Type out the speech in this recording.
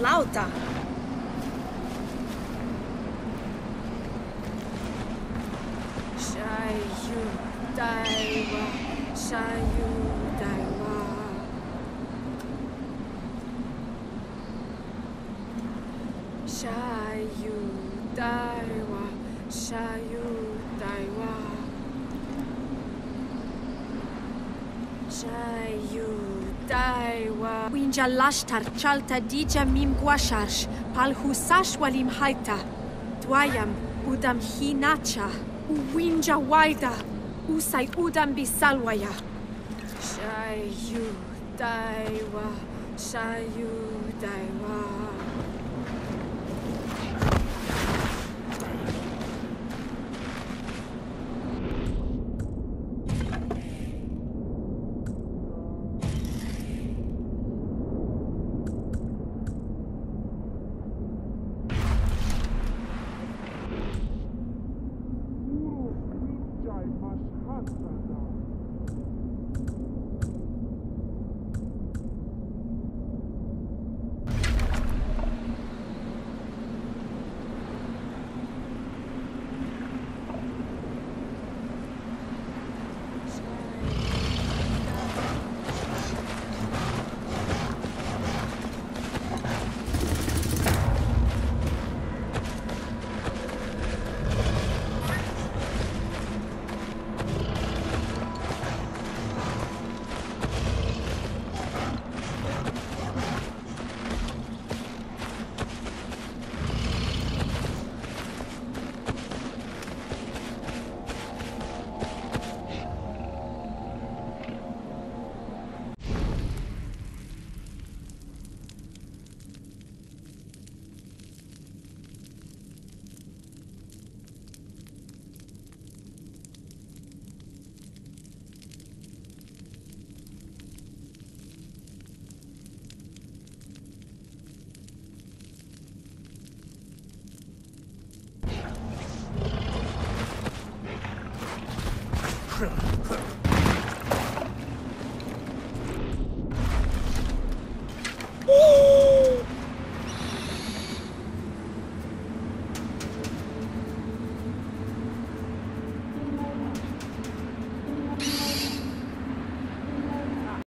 flauta. Shayu Daiwa, Shayu Daiwa. Daiwa, Daiwa. Shayu Daiwa. Winja lashtar chalta dija mim guashash, pal husash walim haita. Dwayam udam hinacha, uwinja waida, usai udam bisalwaya. Shayu Daiwa, Shayu Daiwa.